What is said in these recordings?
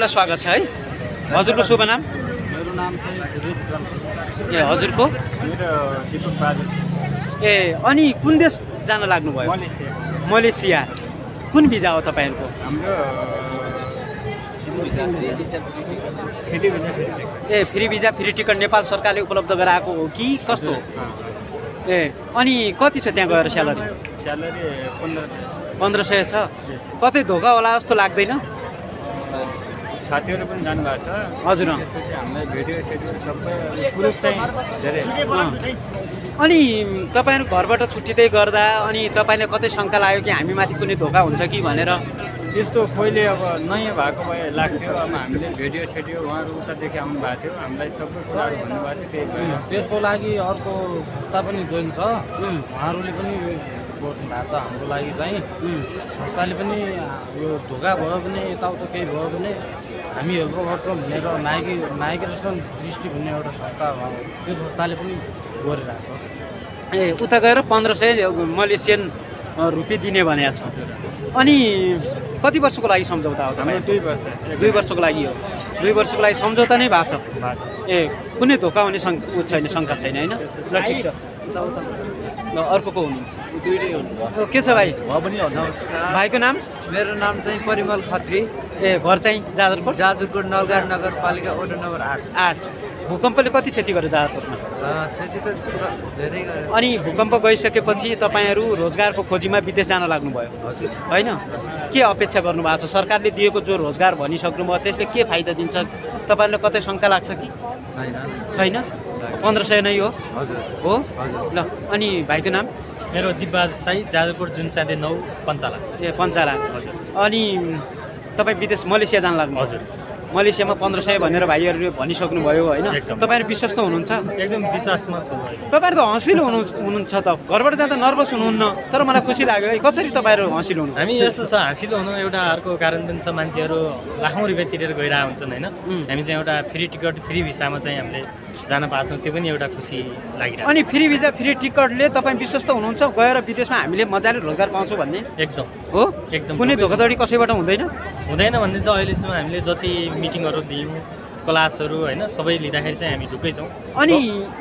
हजुरलाई स्वागत छ है? हजुरको शुभ नाम? मेरो नाम चाहिँ ए हजुरको? मेरो दिपक बहादुर ए अनि कुन देश जान लाग्नुभयो? मलेसिया। मलेसिया। कुन भिजा हो तपाईँहरूको? हाम्रो खेती भिजा ए free visa free ticket Nepal सरकारले उपलब्ध गराएको हो कि? कस्तो? ए अनि कति छ त्यहाँ गएर स्यालेरी? स्यालेरी पन्ध्र सय। पन्ध्र सय छ। कतै धोका होला जस्तो लाग्दैन? साथीहरू पनि जानुभएको छ। हजुर। त्यसपछि हामीलाई भिडियो सेडियो सबै प्रुफ चाहिँ धेरै। अनि तपाईँहरू घरबाट छुट्टिँदै गर्दा अनि तपाईँलाई कतै शङ्का लाग्यो कि हामीमाथि कुनै धोका हुन्छ कि भनेर? त्यस्तो पहिले अब नयाँ भएको भए लाग्थ्यो। अब हामीले भिडियो सेडियो उहाँहरू उतादेखि आउनु भएको थियो। हामीलाई सबै कुराहरू भन्नुभएको थियो त्यही भएर। त्यसको लागि अर्को संस्था पनि जोइन छ। उहाँहरूले पनि गर्नु भएको छ हाम्रो लागि चाहिँ। संस्थाले पनि यो धोका भयो भने यताउता केही भयो भने हामी हेल्प गर्छौँ भनेर नायकी नायकेसन दृष्टि भन्ने एउटा संस्था हो त्यो संस्थाले पनि गरिरहेको छ। ए उता गएर पन्ध्र सय मलेसियन रुपियाँ दिने भनेको छ। अनि कति वर्षको लागि सम्झौता हो तपाईँ? दुई वर्ष। दुई वर्षको लागि हो। दुई वर्षको लागि सम्झौता नै भएको छ। ए कुनै धोका हुने शङ्का छैन शङ्का छैन होइन? ल ठिक छ। अर्को को हुनुहुन्छ? दुइटै हुनुभयो ओ, के छ भाइ? पनि भाइको नाम? मेरो नाम चाहिँ परिमल खत्री। ए घर चाहिँ जाजरकोट? जाजुरकोट नलगार नगरपालिका वडा नम्बर आठ। आठ। भूकम्पले कति क्षति गर्यो जाजरकोटमा? क्षति त धेरै गऱ्यो अनि भूकम्प गइसकेपछि तपाईँहरू रोजगारको खोजीमा विदेश जान लाग्नुभयो। हजुर। होइन? के अपेक्षा गर्नुभएको छ? सरकारले दिएको जो रोजगार भनिसक्नुभयो त्यसले के फाइदा दिन्छ? तपाईँहरूलाई कतै शङ्का लाग्छ कि? छैन। छैन? पन्ध्र सय नै हो। हजुर। हो? हजुर। ल अनि भाइको नाम? मेरो दिब्बा साई जाजरकोट जुन चाँदे नौ पञ्चाला। ए पञ्चाला। हजुर। अनि तपाईँ विदेश मलेसिया जान लाग्नु हजुर। मलेसियामा पन्ध्र सय भनेर भाइहरूले भनिसक्नुभयो होइन। तपाईँहरू विश्वस्त हुनुहुन्छ? एकदम विश्वासमा छु। तपाईँहरू त हँसिलो हुनु हुनुहुन्छ त। घरबाट जाँदा नर्भस हुनुहुन्न तर मलाई खुसी लाग्यो है। कसरी तपाईँहरू हँसिलो हुनु हामी यस्तो छ हाँसिलो हुनु एउटा अर्को कारण पनि छ मान्छेहरू लाखौँ रुपियाँ तिरेर गइरहेको हुन्छन् होइन. हामी चाहिँ एउटा फ्री टिकट फ्री भिसामा चाहिँ हामीले जान पाएको छौँ। त्यो पनि एउटा खुसी लागिरहेको अनि फ्री भिजा फ्री टिकटले तपाईँ विश्वस्त हुनुहुन्छ? गएर विदेशमा हामीले मजाले रोजगार पाउँछौँ भन्ने? एकदम। हो? एकदम कुनै धोकाधडी कसैबाट हुँदैन? हुँदैन भन्ने चाहिँ अहिलेसम्म हामीले जति मिटिङहरू दियौँ क्लासहरू होइन सबै लिँदाखेरि चाहिँ हामी ढुक्कै छौँ। अनि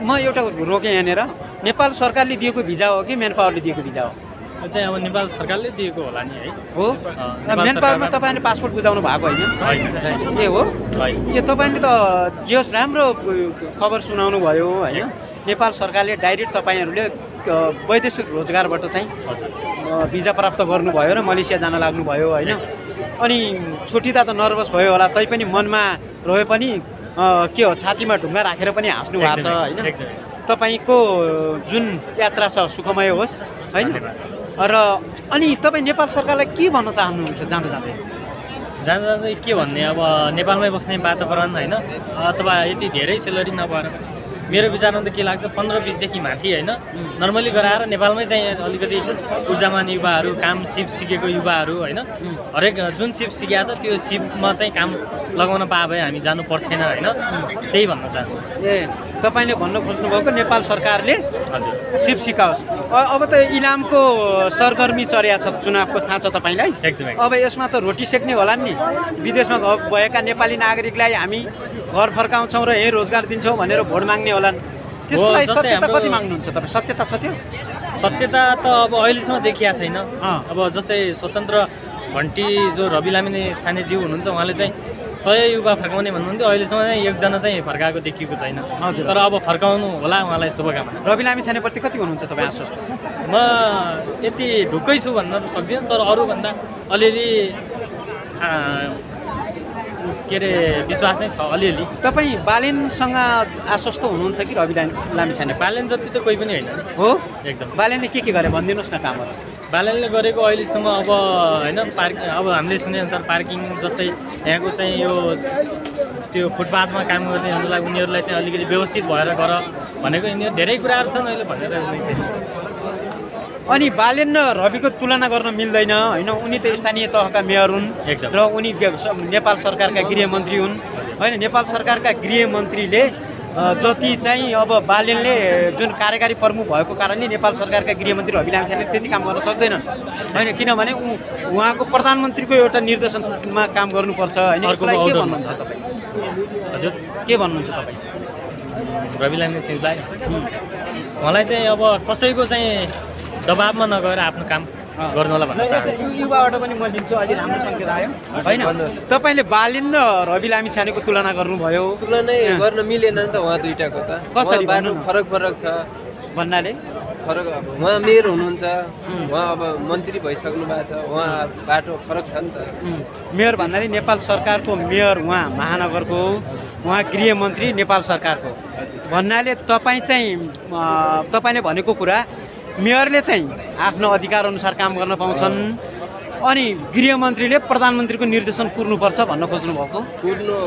म एउटा रोकेँ यहाँनिर नेपाल सरकारले दिएको भिजा हो कि मेन पावरले दिएको भिजा हो? चाहिँ अब नेपाल सरकारले दिएको होला नि है। हो? मेन पावरमा तपाईँले पासपोर्ट बुझाउनु भएको होइन? ए हो? यो तपाईँले त होस् राम्रो खबर सुनाउनु भयो होइन? नेपाल सरकारले डाइरेक्ट तपाईँहरूले वैदेशिक रोजगारबाट चाहिँ भिजा प्राप्त गर्नुभयो र मलेसिया जान लाग्नुभयो होइन? अनि छुट्टिँदा त नर्भस भयो होला तैपनि मनमा रहे पनि के हो छातीमा ढुङ्गा राखेर पनि हाँस्नु भएको छ होइन। तपाईँको जुन यात्रा छ सुखमय होस् होइन? र अनि तपाईँ नेपाल सरकारलाई के भन्न चाहनुहुन्छ जाँदा जाँदै? जाँदा चाहिँ के भन्ने अब नेपालमै बस्ने वातावरण होइन? अथवा यति धेरै सेलरी नभएर मेरो विचारमा त के लाग्छ पन्ध्र बिसदेखि माथि होइन नर्मली गराएर नेपालमै चाहिँ अलिकति ऊर्जामान युवाहरू काम सिप सिकेको युवाहरू होइन हरेक जुन सिप सिकेको छ त्यो सिपमा चाहिँ काम लगाउन पाए हामी जानु पर्थेन होइन त्यही भन्न चाहन्छु। ए तपाईँले भन्न खोज्नुभएको नेपाल सरकारले सिप सिकाओस्। अब त इलामको सरगर्मी चर्या छ चुनावको थाहा छ तपाईँलाई? अब यसमा त रोटी सेक्ने होला नि। विदेशमा भएका नेपाली नागरिकलाई हामी घर फर्काउँछौँ र यहीँ रोजगार दिन्छौँ भनेर भोट माग्ने होलान्। त्यसको लागि सत्यता कति माग्नुहुन्छ तपाईँ? सत्यता छ त्यो? सत्यता त अब अहिलेसम्म देखिया छैन। अब जस्तै स्वतन्त्र घन्टी जो रवि लामिने सानेज्यू हुनुहुन्छ उहाँले चाहिँ सय युवा फर्काउने भन्नुहुन्थ्यो अहिलेसम्म चाहिँ एकजना चाहिँ फर्काएको देखिएको छैन। हजुर। तर अब फर्काउनु होला उहाँलाई शुभकामना। रवि लामी छानेप्रति कति हुनुहुन्छ तपाईँ आश्वस्त म यति ढुक्कै छु भन्न त सक्दिनँ तर अरूभन्दा अलिअलि के अरे विश्वास चाहिँ छ अलिअलि। तपाईँ बालेनसँग आश्वस्त हुनुहुन्छ कि रवि लामी छाने? बालेन जति त कोही पनि होइन। नि। हो? एकदम। बालेनले के के गरे भनिदिनुहोस् न कामहरू। बालनले गरेको अहिलेसम्म अब होइन पार्क अब हामीले सुनेअनुसार पार्किङ जस्तै यहाँको चाहिँ यो त्यो फुटपाथमा काम गर्नेहरूलाई उनीहरूलाई चाहिँ अलिकति व्यवस्थित भएर गर भनेको यिनीहरू धेरै कुराहरू छन् अहिले भनेर चाहिँ अनि बालेन र रविको तुलना गर्न मिल्दैन होइन? उनी त स्थानीय तहका मेयर हुन्। र उनी नेपाल सरकारका गृहमन्त्री हुन्। होइन नेपाल सरकारका गृहमन्त्रीले जति चाहिँ अब बालेनले जुन कार्यकारी प्रमुख भएको कारणले नेपाल सरकारका गृहमन्त्री रवि लामिछाने त्यति काम गर्न सक्दैनन्। होइन किनभने उ उहाँको प्रधानमन्त्रीको एउटा निर्देशनमा काम गर्नुपर्छ। होइन यसको लागि के भन्नुहुन्छ तपाईँ? हजुर। के भन्नुहुन्छ तपाईँ? रवि लामी सिंहलाई उहाँलाई चाहिँ अब कसैको चाहिँ दबाबमा नगएर आफ्नो काम गर्नलाई भन्न चाहन्छु। युवाबाट पनि म लिन्छु अलि राम्रो सङ्केत आयो। होइन? तपाईँले बालेन र रवि लामिछानेको तुलना गर्नुभयो। तुलनै गर्न मिलेन नि त उहाँ दुइटाको त। कसरी उहाँ बाटो भन्नु न? फरक फरक छ। भन्नाले? फरक उहाँ मेयर हुनुहुन्छ। उहाँ अब मन्त्री भइसक्नु भएको छ। उहाँ बाटो फरक छ नि त। मेयर भन्नाले नेपाल सरकारको मेयर उहाँ महानगरको उहाँ गृहमन्त्री नेपाल सरकारको। भन्नाले तपाईँ चाहिँ तपाईँले भनेको कुरा मेयरले चाहिँ आफ्नो अधिकार अनुसार काम गर्न पाउँछन्। अनि गृहमन्त्रीले प्रधानमन्त्रीको निर्देशन कुर्नुपर्छ भन्न खोज्नु भएको कुर्नु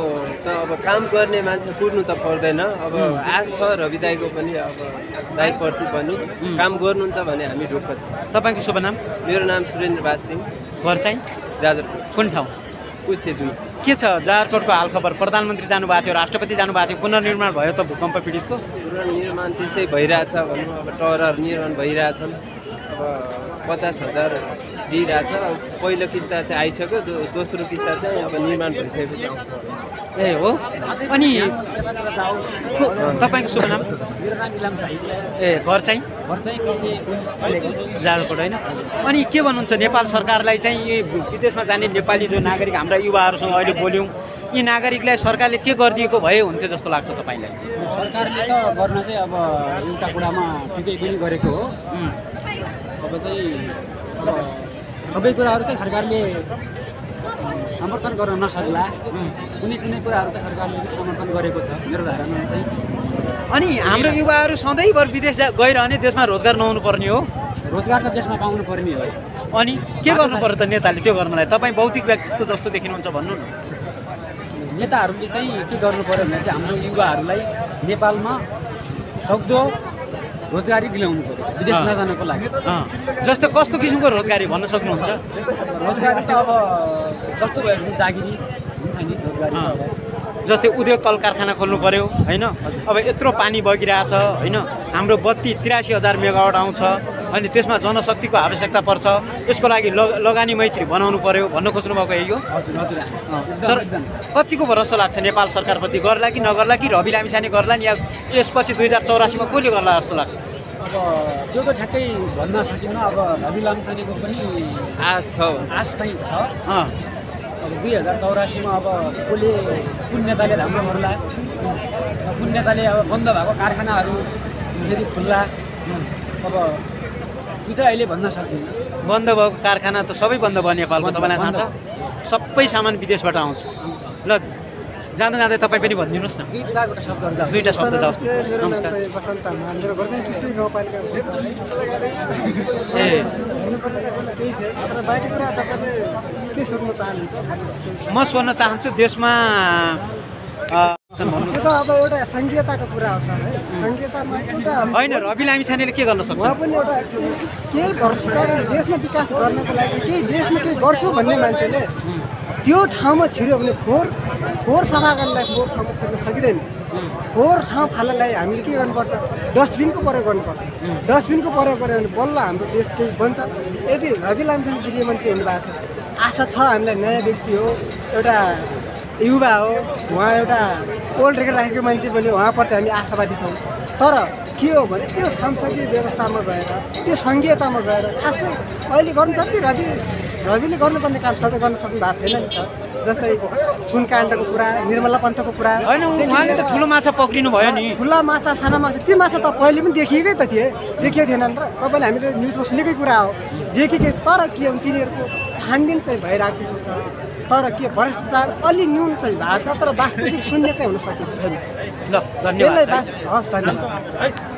त अब काम गर्ने मान्छे कुर्नु त पर्दैन। अब आश छ रवि दाईको पनि अब दाईप्रति पनि काम गर्नुहुन्छ भने हामी ढुक्क छौँ। तपाईँको शुभ नाम मेरो नाम सुरेन्द्र बाज सिंह। घर चाहिँ? जाजरकोट कुन ठाउँ? पुसे दुई के छ जारकोटको हालखबर? प्रधानमन्त्री जानुभएको थियो राष्ट्रपति जानुभएको थियो पुनर्निर्माण भयो त भूकम्प पीडितको? निर्माण त्यस्तै भइरहेछ भनौँ अब टावरहरू निर्माण भइरहेछन् अब पचास हजार अब पहिलो किस्ता चाहिँ आइसक्यो दोस्रो किस्ता चाहिँ अब निर्माण भइसकेपछि आउँछ। ए हो? अनि तपाईँको शुभ नाम? ए घर चाहिँ? जालकोट होइन। अनि के भन्नुहुन्छ नेपाल सरकारलाई चाहिँ विदेशमा जाने नेपाली जो नागरिक हाम्रा युवाहरूसँग अहिले बोल्यौँ। यी नागरिकलाई सरकारले के गरिदिएको भए हुन्थ्यो जस्तो लाग्छ तपाईँलाई? सरकारले त गर्न चाहिँ अब एउटा कुरामा ठिकै पनि गरेको हो। अब चाहिँ अब सबै कुराहरू चाहिँ सरकारले समर्थन गर्न नसक्ला। कुनै कुनै कुराहरू त सरकारले समर्थन गरेको छ मेरो धारणा चाहिँ। अनि हाम्रो युवाहरू सधैँभर विदेश गइरहने देशमा रोजगार नहुनु पर्ने हो। रोजगार त देशमा पाउनु पर्ने हो। अनि के गर्नु पर्यो त नेताले त्यो गर्नलाई? तपाईँ भौतिक व्यक्तित्व जस्तो देखिनुहुन्छ भन्नु न। नेताहरूले चाहिँ के गर्नु पऱ्यो भने चाहिँ हाम्रो युवाहरूलाई नेपालमा सक्दो रोजगारी दिलाउनु पऱ्यो विदेश। नजानको लागि। जस्तो कस्तो किसिमको रोजगारी भन्न सक्नुहुन्छ? रोजगारी त अब कस्तो भयो भने जागिरी हुन्छ नि रोजगारी। जस्तै उद्योग कल कारखाना खोल्नु पर्यो होइन? अब यत्रो पानी बगिरहेछ होइन? हाम्रो बत्ती तिरासी हजार मेगावाट आउँछ। अनि त्यसमा जनशक्तिको आवश्यकता पर्छ। यसको लागि लग लगानी मैत्री बनाउनु पर्यो भन्न खोज्नु भएको यही हो। तर कतिको भरोसा लाग्छ नेपाल सरकारप्रति? गर्ला कि नगर्ला कि रवि लामिछाने गर्ला नि या यसपछि दुई हजार चौरासीमा कसले गर्ला जस्तो लाग्छ? अब त्यो त ठ्याक्कै भन्न सकिन्न अब रवि लामछानेको पनि आश छ। आश चाहिँ छ। अब दुई हजार चौरासीमा अब कसले कुन नेताले राम्रो गर्ला? कुन नेताले अब बन्द भएको कारखानाहरू फेरि खुल्ला? अब त्यो चाहिँ अहिले भन्न सकिन्न बन्द भएको कारखाना त सबै बन्द भयो नेपालमा तपाईँलाई थाहा छ? सबै सामान विदेशबाट आउँछ। ल जाँदा जाँदै तपाईँ पनि भनिदिनुहोस् न। दुईवटा शब्द जाओस्। नमस्कार। ए। म सोध्न चाहन्छु देशमा त्यो त अब एउटा सङ्घीयताको कुरा हो सर है। सङ्घीयतामा एउटा होइन रवि लामिछानेले के गर्न सक्छ? उहाँ पनि एउटा केही भरोसा देशमा विकास गर्नको लागि केही देशमा केही गर्छु भन्ने मान्छेले त्यो ठाउँमा छिर्यो भने फोहोर फोहोर सफा गर्नलाई फोहोर ठाउँमा छिर्न सकिँदैन। फोहोर ठाउँ फाल्नलाई हामीले के गर्नुपर्छ? डस्टबिनको प्रयोग गर्नुपर्छ। डस्टबिनको प्रयोग गऱ्यो भने बल्ल हाम्रो देश केही बन्छ। यदि रवि लामछाने गृहमन्त्री हुनुभएको छ आशा छ हामीलाई नयाँ व्यक्ति हो एउटा युवा हो उहाँ एउटा ओल्ड रेकर्ड राखेको मान्छे पनि उहाँप्रति हामी आशावादी छौँ। तर के हो भने त्यो संसदीय व्यवस्थामा गएर त्यो सङ्घीयतामा गएर खासै अहिले गर्नु जति रवि रविले गर्नुपर्ने काम सबै गर्न सक्नु भएको छैन नि त। जस्तै सुनकाण्डको कुरा निर्मला पन्थको कुरा। होइन उहाँले त ठुलो माछा पक्रिनु भयो नि। ठुला माछा साना माछा ती माछा त पहिले पनि देखिएकै त थिए देखिएको थिएनन् र तपाईँले हामीले न्युजमा सुनेकै कुरा हो। देखेकै तर के हो तिनीहरूको छानबिन चाहिँ भइरहेको छ। तर के भ्रष्टाचार अलि न्यून चाहिँ भएको छ तर वास्तविक शून्य चाहिँ हुन सकेको छैन। ल धन्यवाद हस् धन्यवाद।